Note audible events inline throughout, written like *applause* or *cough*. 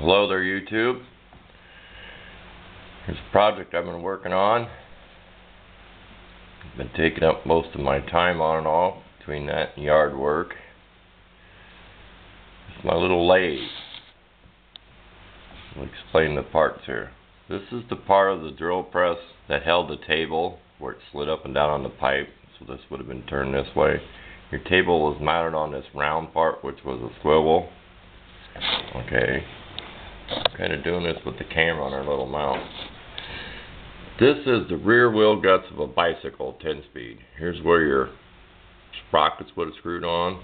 Hello there YouTube. Here's a project I've been working on. I've Been taking up most of my time on and off between that and yard work. It's my little lathe. I'll explain the parts here. This is the part of the drill press that held the table where it slid up and down on the pipe. So this would have been turned this way. Your table was mounted on this round part which was a swivel. Okay. Kind of doing this with the camera on our little mount. This is the rear wheel guts of a bicycle, 10 speed. Here's where your sprockets would have screwed on.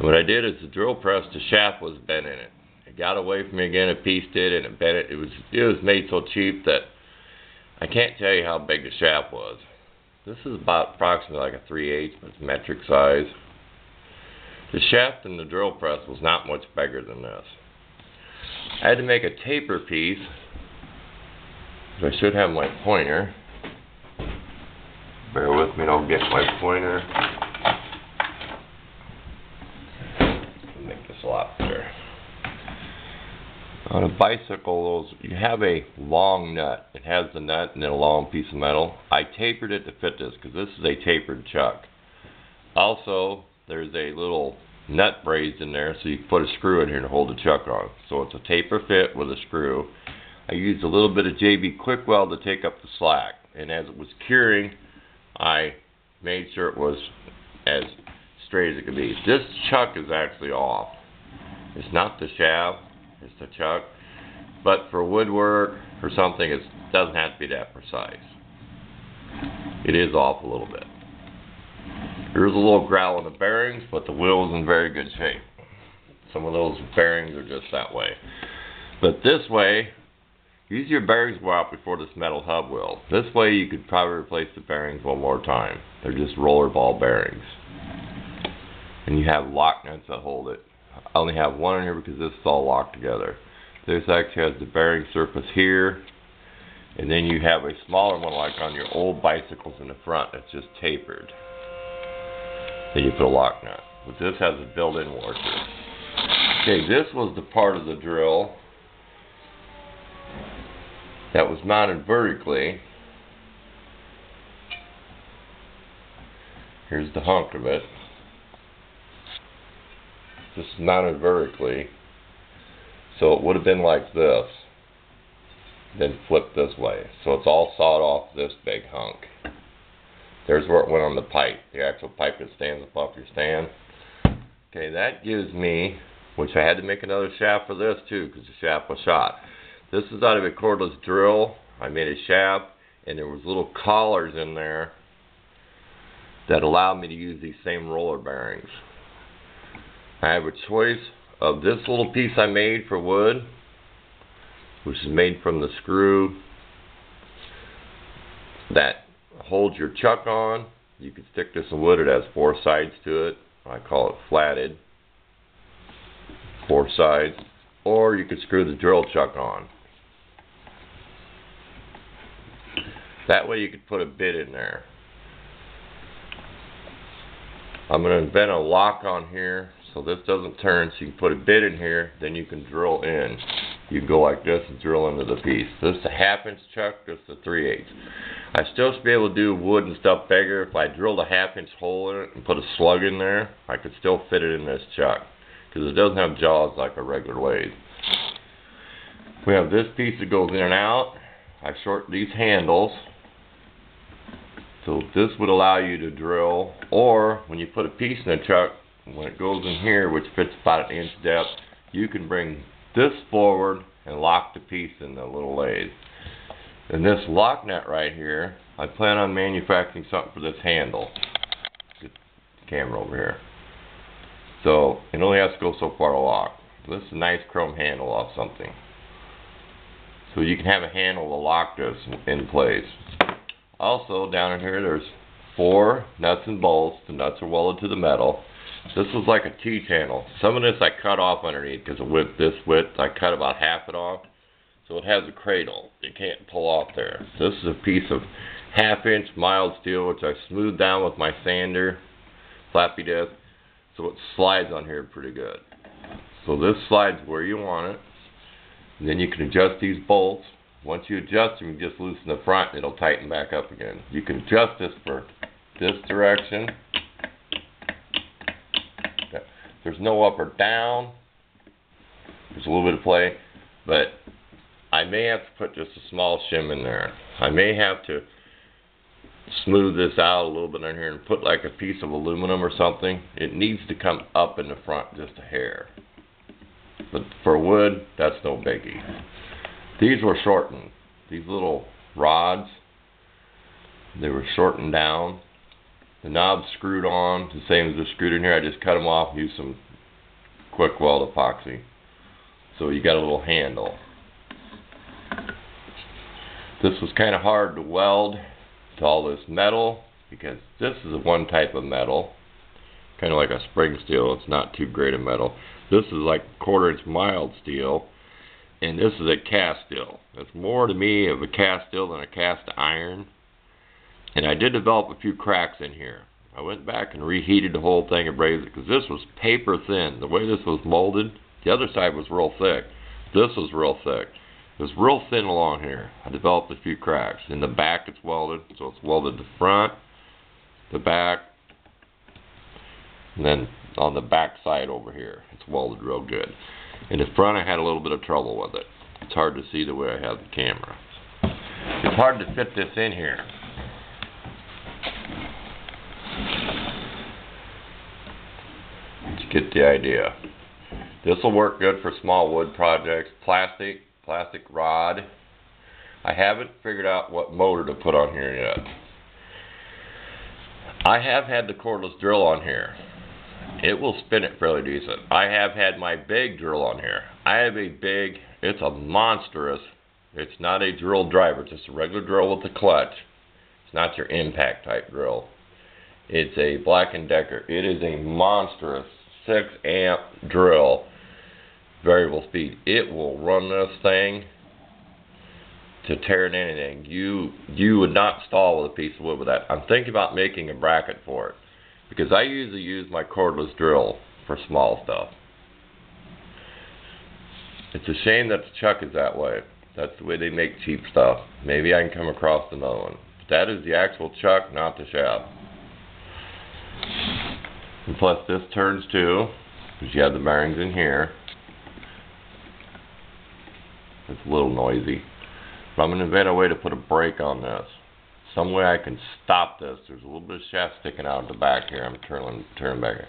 What I did is the drill press, the shaft was bent in it. It got away from me again, it pieced it and it bent it. It was, it was made so cheap that I can't tell you how big the shaft was. This is about approximately like a 3 8 but it's metric size. The shaft in the drill press was not much bigger than this. I had to make a taper piece. I should have my pointer. Bear with me, I'll get my pointer. Make this a lot better. On a bicycle, those you have a long nut. It has the nut and then a long piece of metal. I tapered it to fit this because this is a tapered chuck. Also, there's a little nut brazed in there so you can put a screw in here to hold the chuck on. So it's a taper fit with a screw. I used a little bit of JB Quick Weld to take up the slack. And as it was curing, I made sure it was as straight as it could be. This chuck is actually off. It's not the shaft, it's the chuck. But for woodwork or something, it doesn't have to be that precise. It is off a little bit. There's a little growl in the bearings, but the wheel is in very good shape. Some of those bearings are just that way. But this way, use your bearings go out before this metal hub will. This way you could probably replace the bearings one more time. They're just roller ball bearings. And you have lock nuts that hold it. I only have one in here because this is all locked together. This actually has the bearing surface here. And then you have a smaller one like on your old bicycles in the front that's just tapered. Then you put a lock nut. But this has a built-in washer. Okay, this was the part of the drill that was mounted vertically. Here's the hunk of it. This is mounted vertically. So it would have been like this. Then flipped this way. So it's all sawed off this big hunk. There's where it went on the pipe, the actual pipe that stands up off your stand. Okay, that gives me, which I had to make another shaft for this too, because the shaft was shot. This is out of a cordless drill. I made a shaft, and there was little collars in there that allowed me to use these same roller bearings. I have a choice of this little piece I made for wood, which is made from the screw that holds your chuck on. You can stick this in wood. It has four sides to it. I call it flatted. Four sides. Or you could screw the drill chuck on. That way you could put a bit in there. I'm going to invent a lock on here so this doesn't turn so you can put a bit in here then you can drill in. You go like this and drill into the piece. This is a half inch chuck, this is a 3 8 I still should be able to do wood and stuff bigger. If I drilled a half inch hole in it and put a slug in there, I could still fit it in this chuck. Because it doesn't have jaws like a regular lathe. We have this piece that goes in and out. I shortened these handles. So this would allow you to drill, or when you put a piece in a chuck, when it goes in here, which fits about an inch depth, you can bring this forward and lock the piece in the little lathe. And this lock nut right here, I plan on manufacturing something for this handle. Get the camera over here. So it only has to go so far to lock. This is a nice chrome handle off something. So you can have a handle to lock this in place. Also down in here there's four nuts and bolts. The nuts are welded to the metal. This is like a T-channel. Some of this I cut off underneath because of width, this width. I cut about half it off. So it has a cradle. You can't pull off there. So this is a piece of half inch mild steel which I smoothed down with my sander, flappy disc. So it slides on here pretty good. So this slides where you want it. And then you can adjust these bolts. Once you adjust them, you just loosen the front and it'll tighten back up again. You can adjust this for this direction. There's no up or down. There's a little bit of play, but I may have to put just a small shim in there. I may have to smooth this out a little bit in here and put like a piece of aluminum or something. It needs to come up in the front just a hair. But for wood, that's no biggie. These were shortened. These little rods, they were shortened down. The knobs screwed on, the same as they're screwed in here. I just cut them off, and used some quick weld epoxy. So you got a little handle. This was kind of hard to weld to all this metal because this is one type of metal, kind of like a spring steel. It's not too great a metal. This is like quarter inch mild steel, and this is a cast steel. It's more to me of a cast steel than a cast iron. And I did develop a few cracks in here. I went back and reheated the whole thing and brazed it because this was paper thin. The way this was molded, the other side was real thick. This was real thick. It was real thin along here. I developed a few cracks. In the back it's welded, so it's welded the front, the back, and then on the back side over here, it's welded real good. In the front I had a little bit of trouble with it. It's hard to see the way I have the camera. It's hard to fit this in here. Get the idea. This will work good for small wood projects. Plastic, plastic rod. I haven't figured out what motor to put on here yet. I have had the cordless drill on here. It will spin it fairly decent. I have had my big drill on here. I have a big, it's a monstrous, it's not a drill driver, it's just a regular drill with a clutch. It's not your impact type drill. It's a Black & Decker. It is a monstrous 6 amp drill, variable speed. It will run this thing to tear in anything. You you would not stall with a piece of wood with that. I'm thinking about making a bracket for it because I usually use my cordless drill for small stuff. It's a shame that the chuck is that way. That's the way they make cheap stuff. Maybe I can come across another one. But that is the actual chuck, not the shaft. And plus this turns too, because you have the bearings in here. It's a little noisy. But I'm going to invent a way to put a brake on this. Some way I can stop this. There's a little bit of shaft sticking out at the back here. I'm turning, turning back here.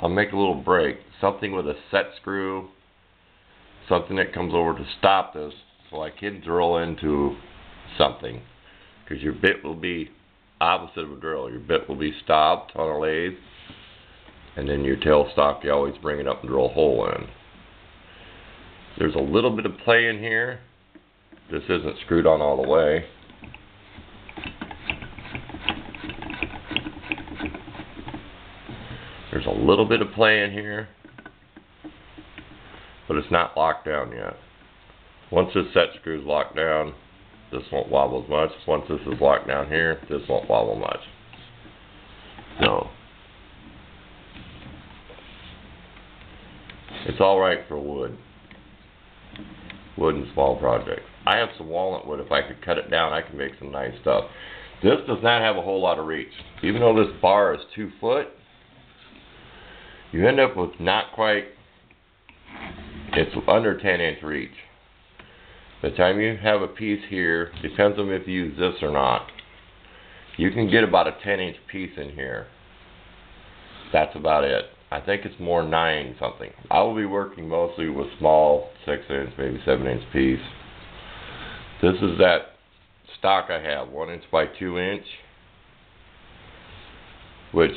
I'll make a little brake. Something with a set screw. Something that comes over to stop this so I can drill into something. Because your bit will be opposite of a drill. Your bit will be stopped on a lathe. And then your tailstock, you always bring it up and drill a hole in. There's a little bit of play in here. This isn't screwed on all the way. There's a little bit of play in here, but it's not locked down yet. Once this set screw is locked down, this won't wobble as much. Once this is locked down here, this won't wobble much. So, it's alright for wood. Wood and small projects. I have some walnut wood. If I could cut it down, I can make some nice stuff. This does not have a whole lot of reach. Even though this bar is two foot, you end up with not quite, it's under 10 inch reach. The time you have a piece here, depends on if you use this or not, you can get about a 10 inch piece in here. That's about it. I think it's more 9 something. I will be working mostly with small 6 inch, maybe 7 inch piece. This is that stock I have, 1 inch by 2 inch, which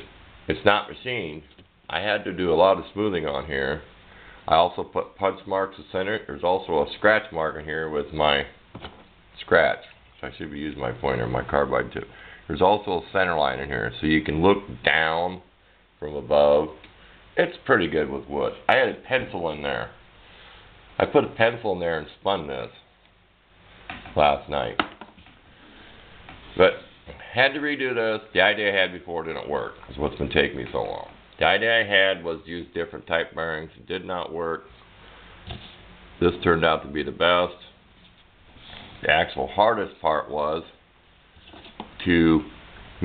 it's not machined, I had to do a lot of smoothing on here. I also put punch marks to center. There's also a scratch mark in here with my scratch. I should be using my pointer, my carbide tip. There's also a center line in here, so you can look down from above. It's pretty good with wood. I had a pencil in there. I put a pencil in there and spun this last night. But had to redo this. The idea I had before didn't work. That's what's been taking me so long. The idea I had was use different type bearings. It did not work. This turned out to be the best. The actual hardest part was to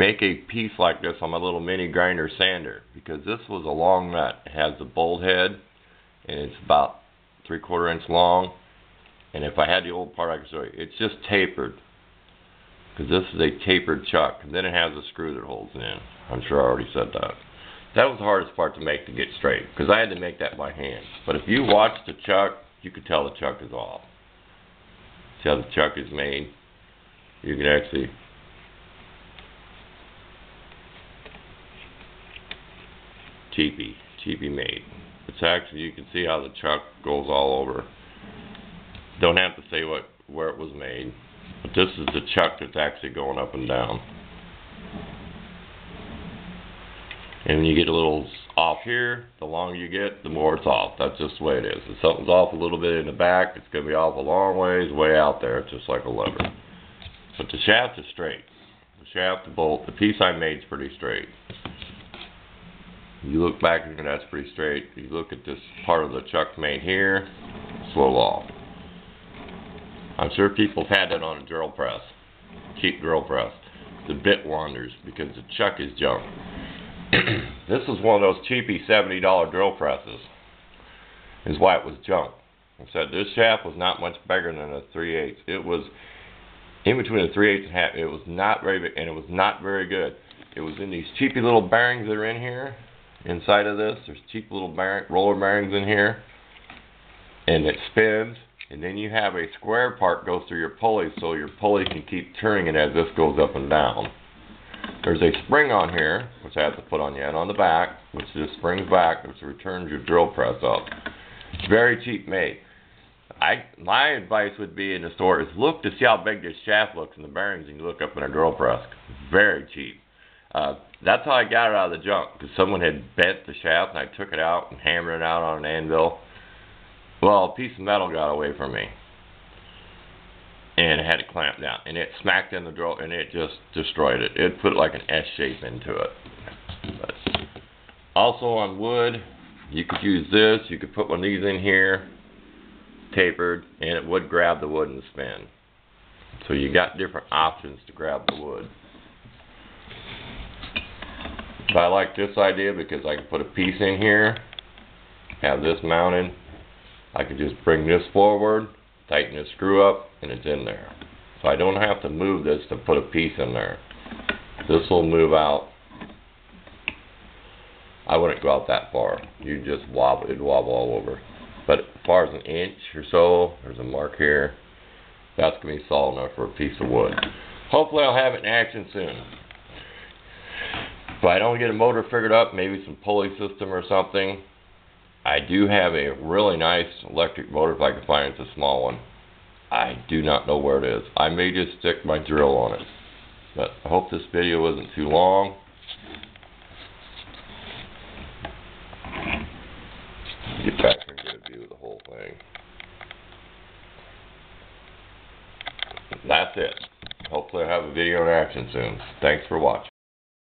make a piece like this on my little mini grinder sander because this was a long nut. It has the bolt head and it's about three quarter inch long. And if I had the old part, I could show you. It's just tapered because this is a tapered chuck. And then it has a screw that holds it in. I'm sure I already said that. That was the hardest part to make to get straight because I had to make that by hand. But if you watch the chuck, you could tell the chuck is off. See how the chuck is made? You can actually cheapy, cheapy made. It's actually you can see how the chuck goes all over. Don't have to say what where it was made, but this is the chuck that's actually going up and down. And when you get a little off here, the longer you get, the more it's off. That's just the way it is. If something's off a little bit in the back, it's going to be off a long ways, way out there, just like a lever. But the shaft is straight. The shaft, the bolt, the piece I made is pretty straight. You look back and that's pretty straight. You look at this part of the chuck made here, slow off. I'm sure people have had that on a drill press, cheap drill press. The bit wanders because the chuck is junk. *clears throat* this is one of those cheapy $70 drill presses. Is why it was junk. I said this shaft was not much bigger than a 3 8 It was in between a 3 8 and a half. It was not very big, and it was not very good. It was in these cheapy little bearings that are in here, inside of this. There's cheap little bearing, roller bearings in here, and it spins. And then you have a square part go through your pulley, so your pulley can keep turning it as this goes up and down. There's a spring on here, which I have to put on yet on the back, which just springs back, which returns your drill press up. Very cheap made. I my advice would be in the store is look to see how big this shaft looks in the bearings, and you look up in a drill press. Very cheap. Uh, that's how I got it out of the junk because someone had bent the shaft, and I took it out and hammered it out on an anvil. Well, a piece of metal got away from me and it had to clamp down, and it smacked in the drill, and it just destroyed it. It put like an S shape into it. But also on wood, you could use this. You could put one of these in here, tapered, and it would grab the wood and spin. So you got different options to grab the wood. But I like this idea because I can put a piece in here, have this mounted. I can just bring this forward, tighten the screw up, and it's in there. So I don't have to move this to put a piece in there. This will move out. I wouldn't go out that far. You just wobble, it'd wobble all over. But as far as an inch or so, there's a mark here. That's going to be solid enough for a piece of wood. Hopefully I'll have it in action soon. If I don't get a motor figured up, maybe some pulley system or something, I do have a really nice electric motor if I can find it. It's a small one. I do not know where it is. I may just stick my drill on it. But I hope this video wasn't too long. Get back and get a view of the whole thing. That's it. Hopefully I'll have a video in action soon. Thanks for watching.